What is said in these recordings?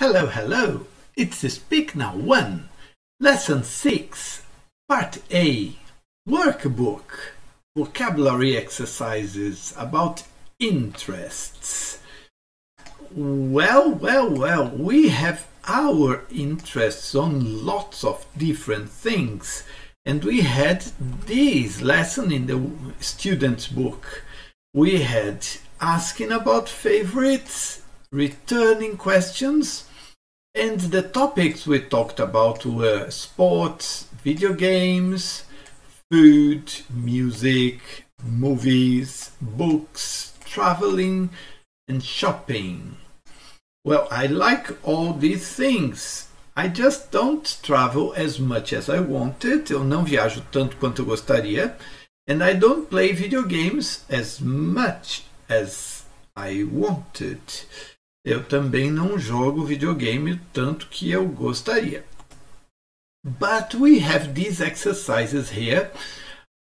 Hello, hello! It's Speak Now 1, Lesson 6, Part A, Workbook, Vocabulary Exercises about Interests. Well, well, well, we have our interests on lots of different things, and we had this lesson in the student's book. We had asking about favorites, returning questions, and the topics we talked about were sports, video games, food, music, movies, books, traveling, and shopping. Well, I like all these things. I just don't travel as much as I wanted. Eu não viajo tanto quanto gostaria. And I don't play video games as much as I wanted eu também não jogo videogame tanto que eu gostaria. But we have these exercises here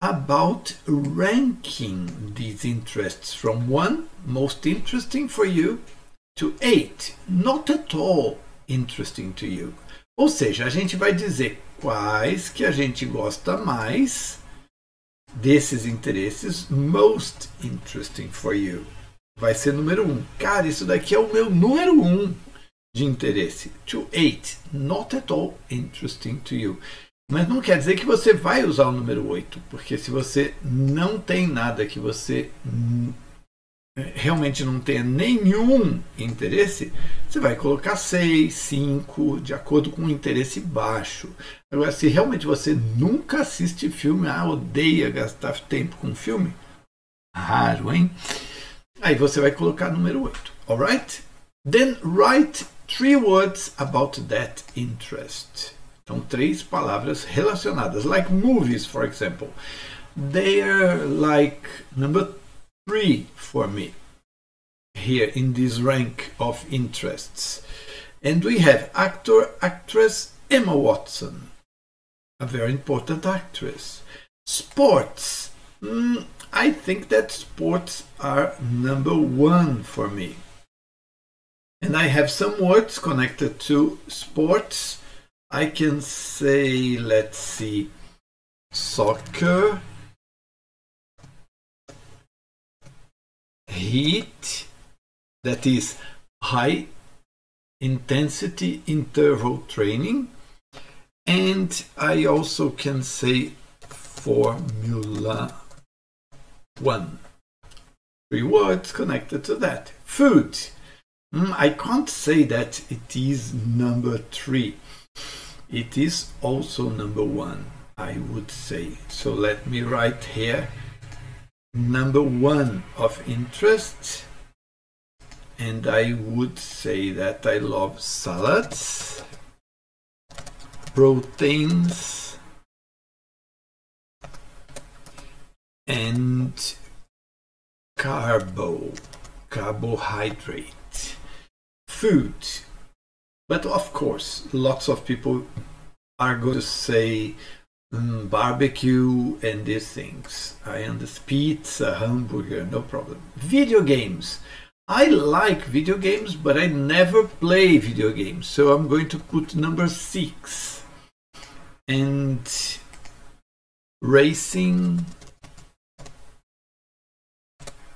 about ranking these interests from one, most interesting for you, to eight, not at all interesting to you. Ou seja, a gente vai dizer quais que a gente gosta mais desses interesses, most interesting for you vai ser número 1. Um. Cara, isso daqui é o meu número 1 um de interesse. To 8. Not at all interesting to you. Mas não quer dizer que você vai usar o número 8, porque se você não tem nada que você realmente não tenha nenhum interesse, você vai colocar 6, 5, de acordo com o interesse baixo. Agora, se realmente você nunca assiste filme, ah, odeia gastar tempo com filme, raro, hein? Aí você vai colocar número 8, alright? Then write three words about that interest. Então, três palavras relacionadas, like movies, for example. They are like number three for me here in this rank of interests. And we have actor, actress Emma Watson, a very important actress. Sports, mm, I think that sports are number one for me. And I have some words connected to sports. I can say, let's see, soccer, HIIT, that is high intensity interval training. And I also can say formula one. Three words connected to that. Food. Mm, I can't say that it is number three. It is also number one, I would say. So let me write here number one of interest. And I would say that I love salads, proteins, and carbo, carbohydrate, food. But of course, lots of people are going to say mm, barbecue and these things. I understand pizza, hamburger, no problem. Video games. I like video games, but I never play video games. So I'm going to put number six. And racing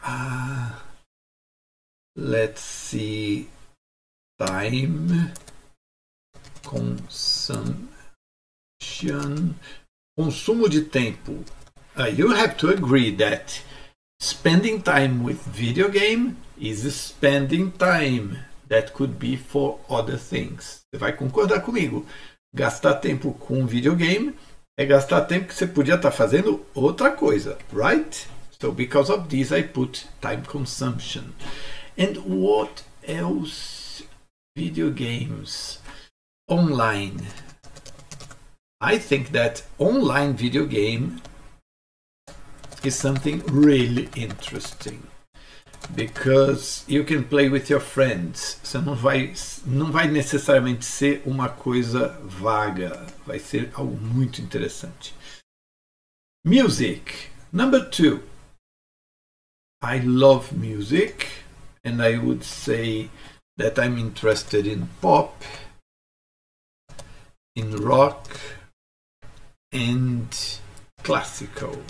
uh, let's see. Time. Consumption. Consumo de tempo. Uh, you have to agree that spending time with video game is spending time. That could be for other things. Você vai concordar comigo. Gastar tempo com videogame é gastar tempo que você podia estar fazendo outra coisa right so because of this, I put time consumption. And what else? Video games. Online. I think that online video game is something really interesting because you can play with your friends. Você não vai, não vai necessariamente ser uma coisa vaga, vai ser algo muito interessante. Music. Number two. I love music, and I would say that I'm interested in pop, in rock, and classical.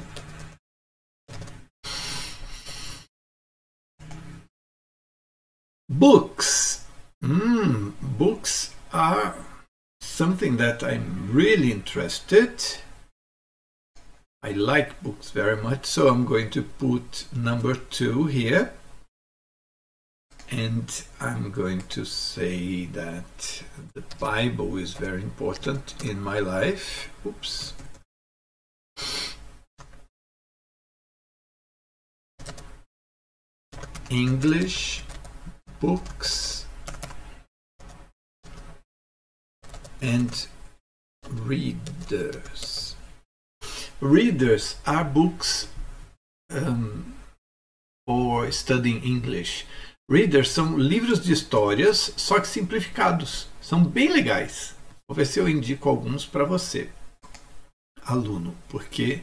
Books. Mm, books are something that I'm really interested. I like books very much, so I'm going to put number two here. And I'm going to say that the Bible is very important in my life. Oops. English books and readers. Readers are books um, for studying English. Readers são livros de histórias, só que simplificados. São bem legais. Vou ver se eu indico alguns para você, aluno, porque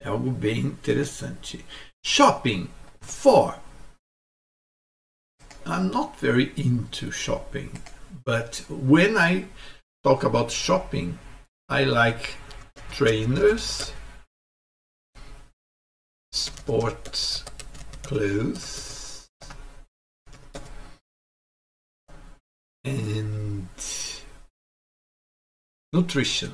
é algo bem interessante. Shopping. For. I'm not very into shopping, but when I talk about shopping, I like trainers, sports clothes, and nutrition.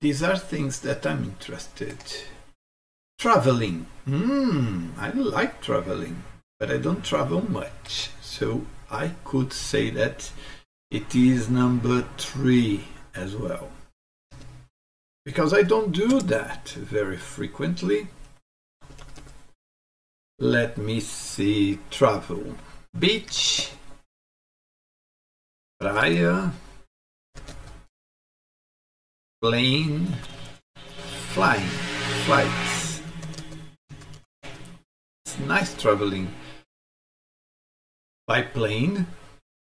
These are things that I'm interested. Traveling. Hmm, I like traveling, but I don't travel much. So I could say that it is number three as well. Because I don't do that very frequently. Let me see. Travel. Beach. Praia plane, flying, flights. It's nice traveling by plane,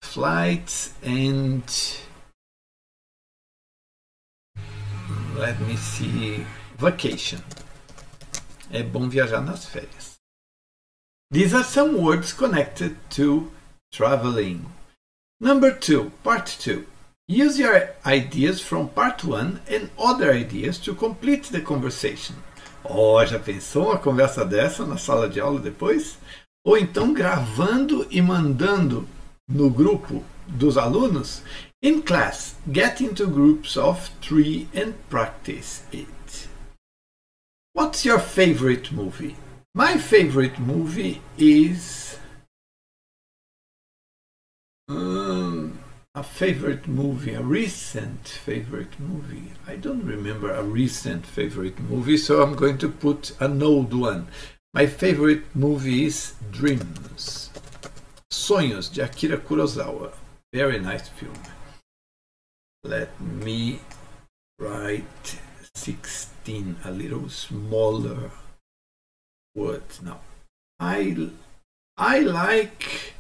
flights, and let me see, vacation. É bom viajar nas férias. These are some words connected to traveling. Number two, part two. Use your ideas from part 1 and other ideas to complete the conversation. Oh, já pensou uma conversa dessa na sala de aula depois? Ou então gravando e mandando no grupo dos alunos? In class, get into groups of three and practice it. What's your favorite movie? My favorite movie is. Um, a favorite movie, a recent favorite movie. I don't remember a recent favorite movie, so I'm going to put an old one. My favorite movie is Dreams. Sonhos, de Akira Kurosawa. Very nice film. Let me write 16, a little smaller words now. I, I like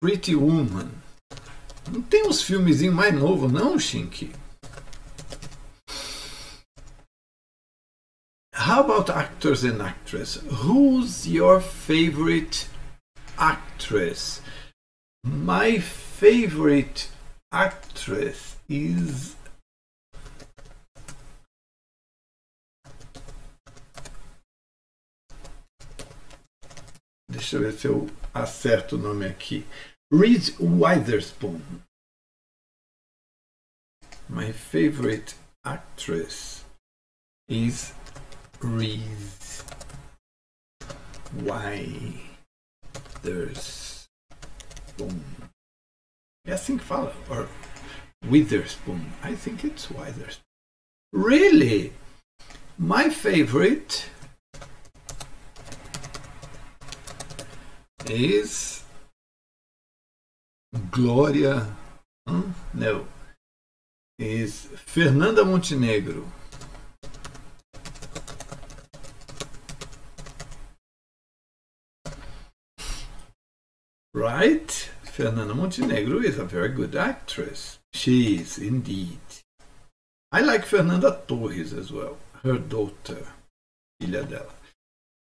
Pretty Woman. Não tem uns filmezinhos mais novos, não, Shink? How about actors and actresses? Who's your favorite actress? My favorite actress is Deixa eu ver se eu acerto o nome aqui. Reese Witherspoon. My favorite actress is Reese Witherspoon. É assim que fala. Or Witherspoon. I think it's Witherspoon. Really? My favorite is Glória. Hum? No. Is Fernanda Montenegro. Right? Fernanda Montenegro is a very good actress. She is indeed. I like Fernanda Torres as well. her daughter, filha dela.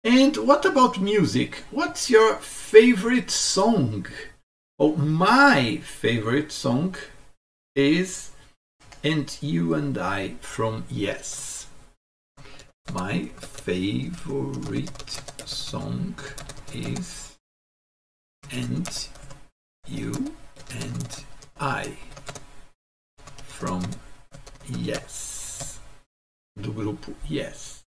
And what about music? What's your favorite song? Oh, my favorite song is And You and I from Yes. My favorite song is And You and I from Yes. Do grupo Yes.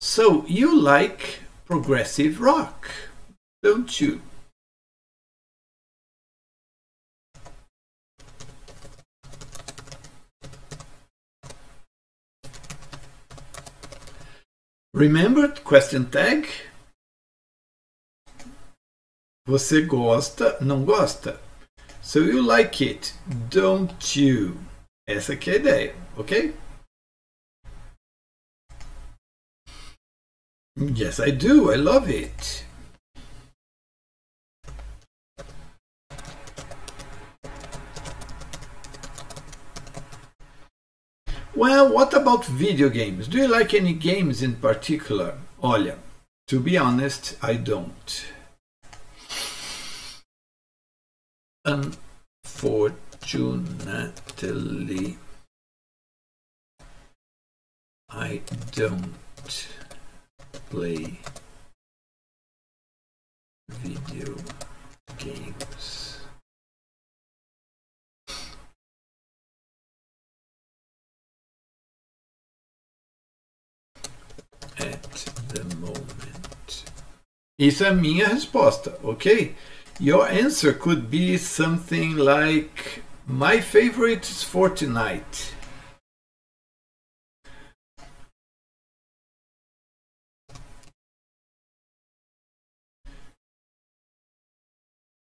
So you like progressive rock, don't you? Remembered question tag? Você gosta, não gosta? So you like it, don't you? Essa aqui é a ideia, ok? Yes, I do. I love it. Well, what about video games? Do you like any games in particular? Olha, to be honest, I don't. Unfortunately, I don't play video games. At the moment. Isso é a minha resposta, ok? Your answer could be something like My favorite is Fortnite.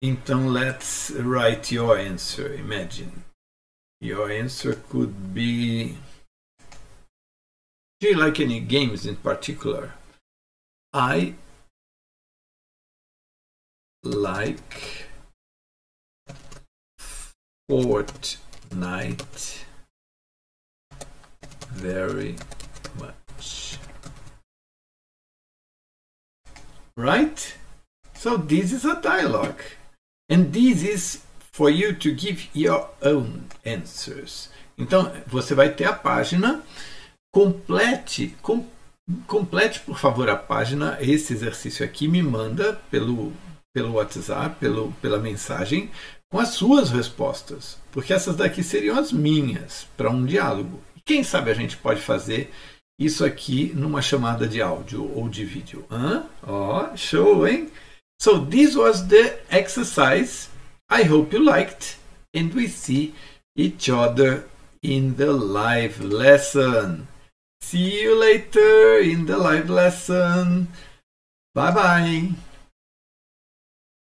Então, let's write your answer. Imagine. Your answer could be Do you like any games in particular? I like Fortnite very much. Right? So this is a dialogue. And this is for you to give your own answers. Então, você vai ter a página, complete, com, complete por favor a página, esse exercício aqui, me manda pelo, pelo WhatsApp, pelo, pela mensagem, com as suas respostas, porque essas daqui seriam as minhas para um diálogo. E quem sabe a gente pode fazer isso aqui numa chamada de áudio ou de vídeo. Ó, oh, show, hein? So this was the exercise. I hope you liked and we see each other in the live lesson. See you later in the live lesson. Bye bye.